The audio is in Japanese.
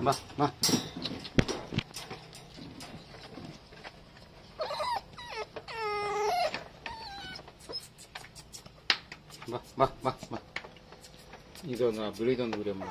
ま、ま。ま、ま、ま、ま。あまあま、ブレイドのブレも。